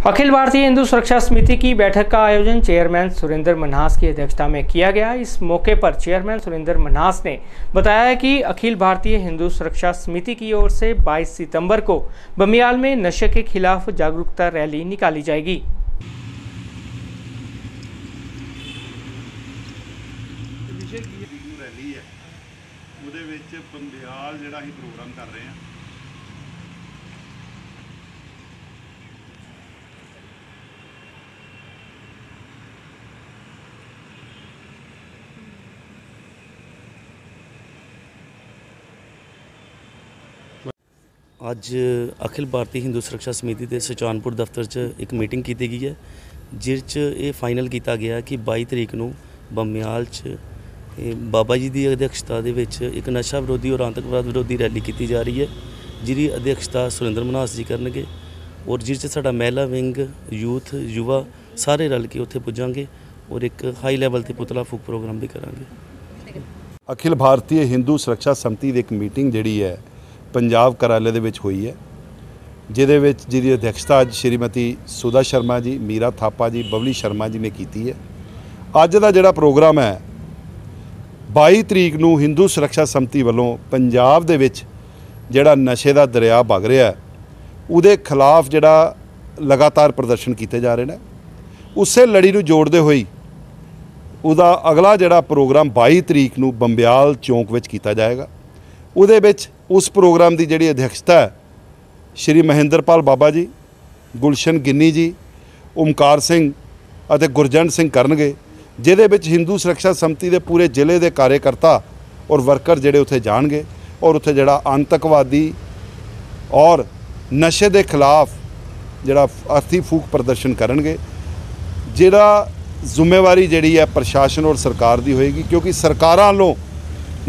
अखिल भारतीय हिंदू सुरक्षा समिति की बैठक का आयोजन चेयरमैन सुरेंद्र मन्हास की अध्यक्षता में किया गया इस मौके पर चेयरमैन सुरेंद्र मन्हास ने बताया कि अखिल भारतीय हिंदू सुरक्षा समिति की ओर से 22 सितंबर को बमियाल में नशे के खिलाफ जागरूकता रैली निकाली जाएगी ਵਿਸ਼ੇ ਕੀ ਹੈ ਰੈਲੀ ਹੈ ਉਹਦੇ ਵਿੱਚ ਬੰਦਿਆਲ ਜਿਹੜਾ ਅਸੀਂ ਪ੍ਰੋਗਰਾਮ ਕਰ ਰਹੇ ਹਾਂ ਅੱਜ ਅਖਿਲ ਭਾਰਤੀ ਹਿੰਦੂ ਸੁਰੱਖਿਆ ਸਮਿਤੀ ਦੇ ਸੁਚਾਨਪੁਰ ਦਫ਼ਤਰ 'ਚ ਇੱਕ ਮੀਟਿੰਗ ਕੀਤੀ ਗਈ ਹੈ, ਜਿਸ 'ਚ ਇਹ ਫਾਈਨਲ ਕੀਤਾ ਗਿਆ ਕਿ 22 ਤਰੀਕ ਨੂੰ ਬੰਮਿਆਲ 'ਚ, ਇਹ ਬਾਬਾ ਜੀ ਦੀ ਅਧਿਕਸ਼ਤਾ ਦੇ ਵਿੱਚ ਇੱਕ ਨਸ਼ਾ ਵਿਰੋਧੀ ਔਰ ਆਤੰਕਵਾਦ ਵਿਰੋਧੀ ਰੈਲੀ ਕੀਤੀ ਜਾ ਰਹੀ ਹੈ, ਜਿਹਦੀ ਅਧਿਕਸ਼ਤਾ ਸੁਰਿੰਦਰ ਮਨਹਾਸ ਜੀ ਕਰਨਗੇ ਔਰ ਜਿਸ 'ਚ ਸਾਡਾ ਮਹਿਲਾ ਵਿੰਗ, ਯੂਥ, ਯੁਵਾ ਸਾਰੇ ਰਲ ਕੇ ਉੱਥੇ ਪੁੱਜਾਂਗੇ ਔਰ ਇੱਕ ਹਾਈ ਲੈਵਲ ਤੇ ਪੁਤਲਾ ਫੂਕ ਪ੍ਰੋਗਰਾਮ ਵੀ ਕਰਾਂਗੇ। ਅਖਿਲ ਭਾਰਤੀ ਹਿੰਦੂ ਸੁਰੱਖਿਆ ਸਮਿਤੀ ਦੀ ਇੱਕ ਮੀਟਿੰਗ ਜਿਹੜੀ ਹੈ ਪੰਜਾਬ ਕਰਾਲੇ ਦੇ ਵਿੱਚ ਹੋਈ ਹੈ, ਜਿਹਦੇ ਵਿੱਚ ਜਿਹਦੀ ਅਧਿਕਸ਼ਤਾ ਅੱਜ ਸ਼੍ਰੀਮਤੀ ਸੁਦਾ ਸ਼ਰਮਾ ਜੀ, ਮੀਰਾ ਥਾਪਾ ਜੀ, ਬਬਲੀ ਸ਼ਰਮਾ ਜੀ ਨੇ ਕੀਤੀ ਹੈ। ਅੱਜ ਦਾ ਜਿਹੜਾ ਪ੍ਰੋਗਰਾਮ ਹੈ 22 ਤਰੀਕ ਨੂੰ ਹਿੰਦੂ ਸੁਰੱਖਿਆ ਸੰਮਤੀ ਵੱਲੋਂ ਪੰਜਾਬ ਦੇ ਵਿੱਚ ਜਿਹੜਾ ਨਸ਼ੇ ਦਾ ਦਰਿਆ ਵਗ ਰਿਹਾ ਉਹਦੇ ਖਿਲਾਫ ਜਿਹੜਾ ਲਗਾਤਾਰ ਪ੍ਰਦਰਸ਼ਨ ਕੀਤੇ ਜਾ ਰਹੇ ਨੇ। ਉਸੇ ਲੜੀ ਨੂੰ ਜੋੜਦੇ ਹੋਈ ਉਹਦਾ ਅਗਲਾ ਜਿਹੜਾ ਪ੍ਰੋਗਰਾਮ 22 ਤਰੀਕ ਨੂੰ ਬੰਬਿਆਲ ਚੌਂਕ ਵਿੱਚ ਕੀਤਾ ਜਾਏਗਾ, ਉਹਦੇ ਵਿੱਚ ਉਸ ਪ੍ਰੋਗਰਾਮ ਦੀ ਜਿਹੜੀ ਅਧਿਕਸ਼ਤਾ ਸ਼੍ਰੀ ਮਹਿੰਦਰਪਾਲ ਬਾਬਾ ਜੀ, ਗੁਲਸ਼ਨ ਗਿੰਨੀ ਜੀ, ਓਮਕਾਰ ਸਿੰਘ ਅਤੇ ਗੁਰਜੰਟ ਸਿੰਘ ਕਰਨਗੇ, ਜਿਹਦੇ ਵਿੱਚ ਹਿੰਦੂ ਸੁਰੱਖਿਆ ਸੰਮਤੀ ਦੇ ਪੂਰੇ ਜ਼ਿਲ੍ਹੇ ਦੇ ਕਾਰਜਕਰਤਾ ਔਰ ਵਰਕਰ ਜਿਹੜੇ ਉੱਥੇ ਜਾਣਗੇ ਔਰ ਉੱਥੇ ਜਿਹੜਾ ਆਤੰਕਵਾਦੀ ਔਰ ਨਸ਼ੇ ਦੇ ਖਿਲਾਫ ਜਿਹੜਾ ਅਰਥੀ ਫੂਕ ਪ੍ਰਦਰਸ਼ਨ ਕਰਨਗੇ, ਜਿਹੜਾ ਜ਼ਿੰਮੇਵਾਰੀ ਜਿਹੜੀ ਹੈ ਪ੍ਰਸ਼ਾਸਨ ਔਰ ਸਰਕਾਰ ਦੀ ਹੋਏਗੀ, ਕਿਉਂਕਿ ਸਰਕਾਰਾਂ ਵੱਲੋਂ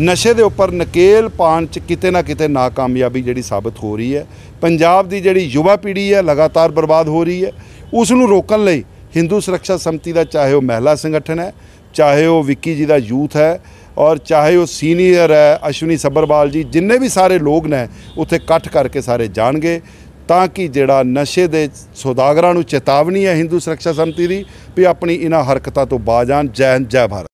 ਨਸ਼ੇ ਦੇ ਉੱਪਰ ਨਕੇਲ ਪਾਉਣ ਚ ਕਿਤੇ ਨਾ ਕਿਤੇ ਨਾਕਾਮਯਾਬੀ ਜਿਹੜੀ ਸਾਬਤ ਹੋ ਰਹੀ ਹੈ। ਪੰਜਾਬ ਦੀ ਜਿਹੜੀ ਯੁਵਾ ਪੀੜ੍ਹੀ ਹੈ, ਲਗਾਤਾਰ ਬਰਬਾਦ ਹੋ ਰਹੀ ਹੈ। ਉਸ ਨੂੰ ਰੋਕਣ ਲਈ ਹਿੰਦੂ ਸੁਰੱਖਿਆ ਸੰਮਤੀ ਦਾ ਚਾਹੇ ਉਹ ਮਹਿਲਾ ਸੰਗਠਨ ਹੈ, ਚਾਹੇ ਉਹ ਵਿੱਕੀ ਜੀ ਦਾ ਯੂਥ ਹੈ ਔਰ ਚਾਹੇ ਉਹ ਸੀਨੀਅਰ ਹੈ, ਅਸ਼ਵਨੀ ਸੱਬਰਵਾਲ ਜੀ, ਜਿੰਨੇ ਵੀ ਸਾਰੇ ਲੋਕ ਨੇ, ਉੱਥੇ ਇਕੱਠ ਕਰਕੇ ਸਾਰੇ ਜਾਣਗੇ ਤਾਂ ਕਿ ਜਿਹੜਾ ਨਸ਼ੇ ਦੇ ਸੌਦਾਗਰਾਂ ਨੂੰ ਚੇਤਾਵਨੀ ਹੈ ਹਿੰਦੂ ਸੁਰੱਖਿਆ ਸੰਮਤੀ ਦੀ ਵੀ ਆਪਣੀ ਇਹਨਾਂ ਹਰਕਤਾਂ ਤੋਂ ਬਾਜ਼ ਆਉਣ। ਜੈ ਹਿੰਦ, ਜੈ ਭਾਰਤ।